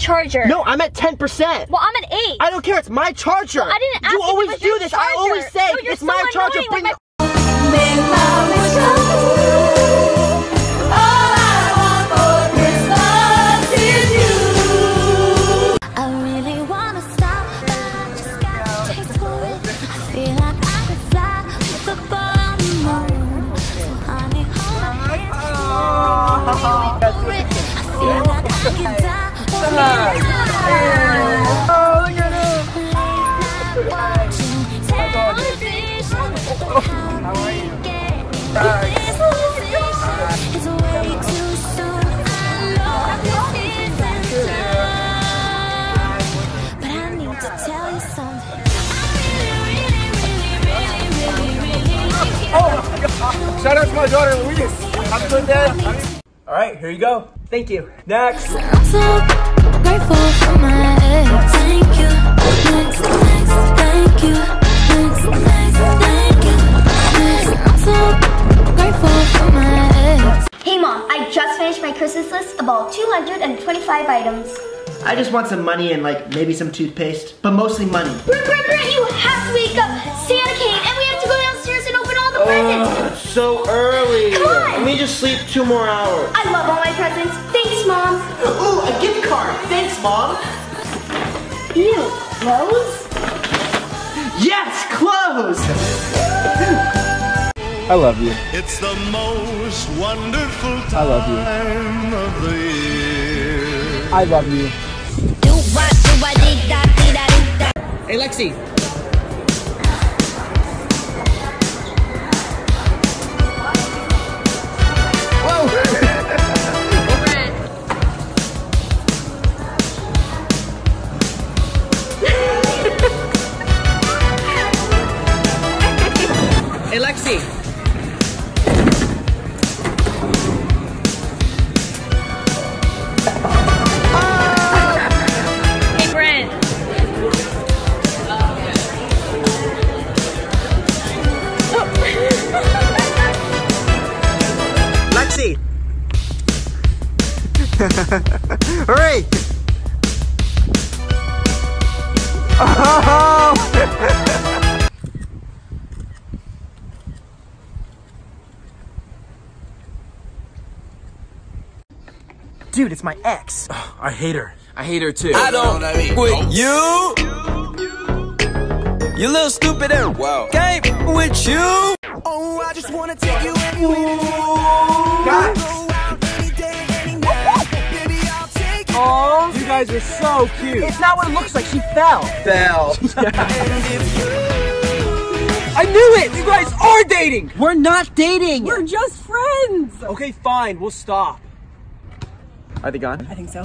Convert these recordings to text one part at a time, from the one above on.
charger. No, I'm at 10%. Well, I'm at 8. I don't care. It's my charger. I didn't ask You if always do your this. I always say No, you're it's so my charger. Bring Like Nice. Yeah. Oh, look oh, you? Nice. Oh Shout out to my daughter Louise. Have a good day. All right, here you go. Thank you. Next. Christmas list about 225 items. I just want some money and like maybe some toothpaste, but mostly money. Brent, Brent, Brent, you have to wake up. Santa came and we have to go downstairs and open all the oh, presents. Oh, it's so early. Come on. Let me just sleep two more hours. I love all my presents. Thanks, mom. Ooh, a gift card. Thanks, mom. Ew, Rose? Yes, clothes. I love you. It's the most wonderful time I love you. of the year. I love you. Hey, what, Dude, it's my ex. I hate her. I hate her too. I don't I mean with you. You little stupid and wow. game with you. Oh, I just wanna take you anywhere. Oh, you guys are so cute. It's not what it looks like. She fell. Fell. I knew it. You guys are dating. We're not dating. We're just friends. Okay, fine. We'll stop. Are they gone? I think so.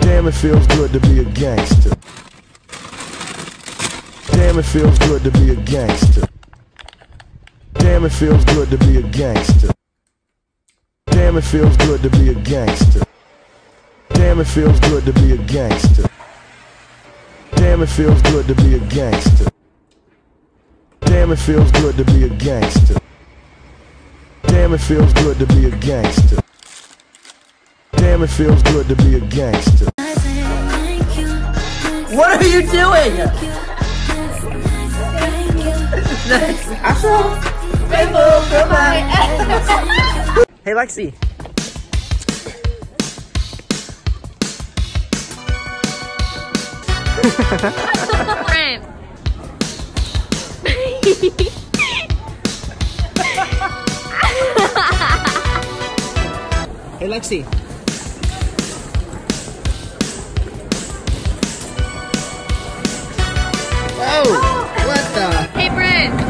Damn, it feels good to be a gangster. Damn, it feels good to be a gangster. Damn, it feels good to be a gangster. Damn, it feels good to be a gangster. Damn, it feels good to be a gangster. Damn, it feels good to be a gangster. Damn, it feels good to be a gangster. Damn, it feels good to be a gangster. Damn, it feels good to be a gangster. I say thank you. Next, What are you doing? next, next, thank you. Hey, Lexi. Brent. Hey, Lexi. Oh, what the? Hey, Brent.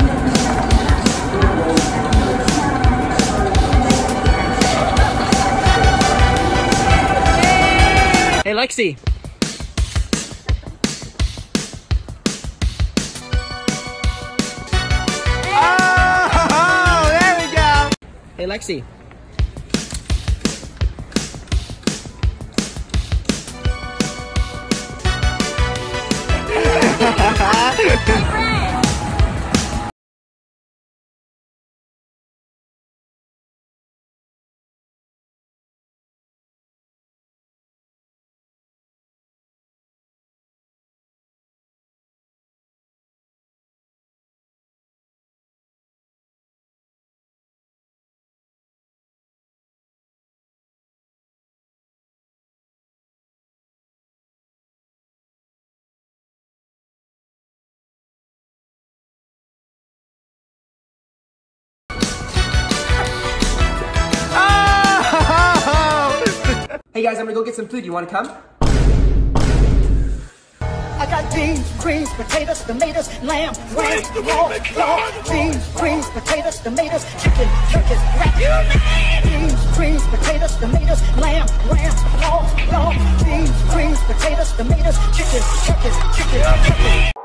Hey, Lexi. Oh, ah, there we go. Hey, Lexi. 哈哈哈哈哈 Hey guys, I'm gonna go get some food. You wanna come? I got beans, greens, potatoes, tomatoes, lamb, ram, raw, raw, beans, greens, potatoes, tomatoes, chicken, turkeys, rat. Beans, greens, potatoes, tomatoes, lamb, ram, raw, raw, beans, greens, potatoes, tomatoes, chicken, turkeys, chicken, turkeys.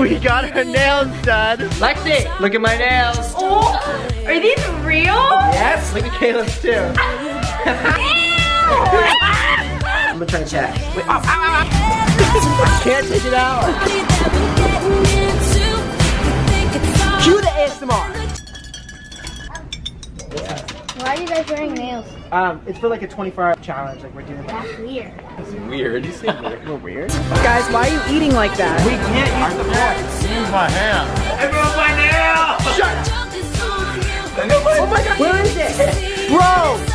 We got her nails done. Lexi, look at my nails. Oh, are these real? Yes, look at Caleb's too. I'm gonna try to check. Wait, oh, ow, ow, ow, ow. Can't take it out. Cue the ASMR. Why are you guys wearing nails? Um, it's for like a 24 hour challenge. Like we're doing. Like, That's weird. Weird. You seem weird. We're weird. Guys, why are you eating like that? we can't use the fork. Use my hand. Everyone, my nail. Shut. Oh my god, where is it? Bro!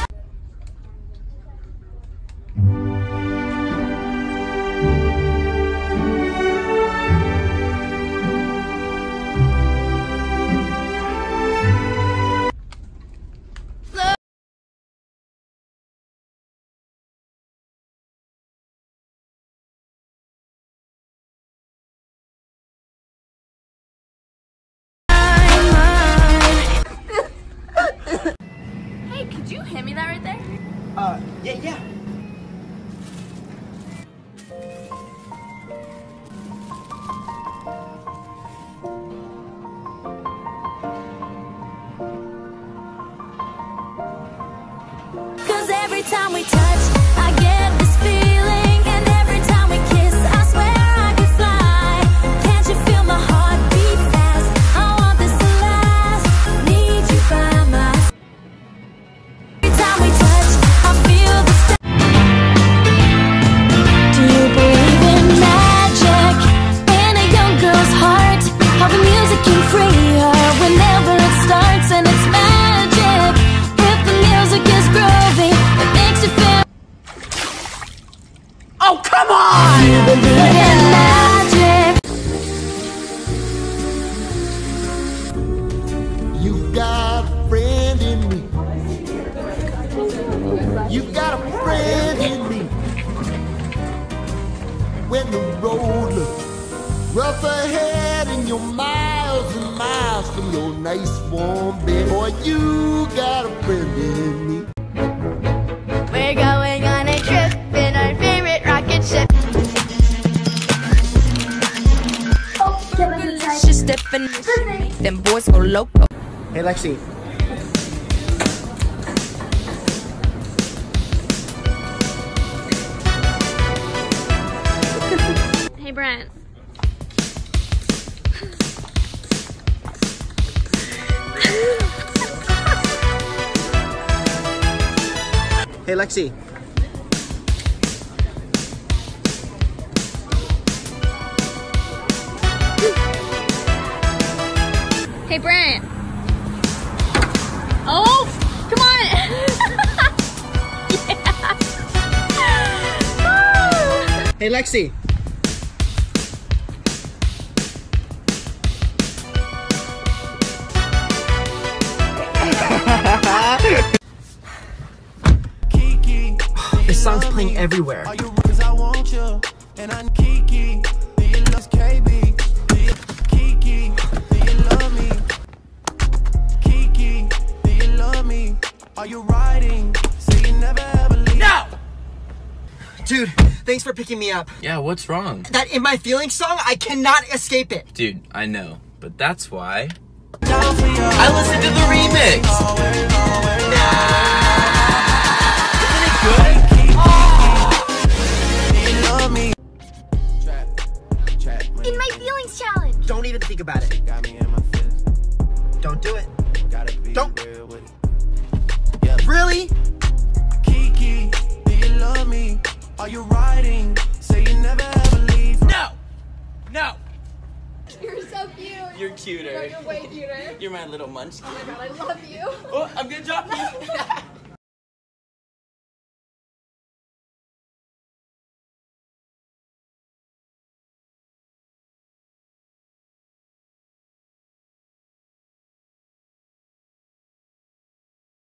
Every time we touch, your nice warm bed, boy, you got a friend in me. We're going on a trip in our favorite rocket ship. Oh, Delicious definition. Them boys go loco. Hey, Lexi. Hey, Brent. Hey, Lexi. Hey, Brent. Oh, come on. yeah. Hey, Lexi. Love me? Are you riding? Say you never ever leave. No! Dude, thanks for picking me up. Yeah, what's wrong? That In My Feelings song, I cannot escape it. Dude, I know, but that's why. Down for you. I listened to the remix! Do In my feelings challenge. Don't even think about it. got me in my feelings. Don't do it. Gotta be Don't. real with it. Really? Kiki, do you love me? Are you riding? Say you never ever leave. No! No! You're so cute. You're cuter. You're way cuter. You're my little munchkin. Oh my god, I love you. Oh, I'm gonna drop you.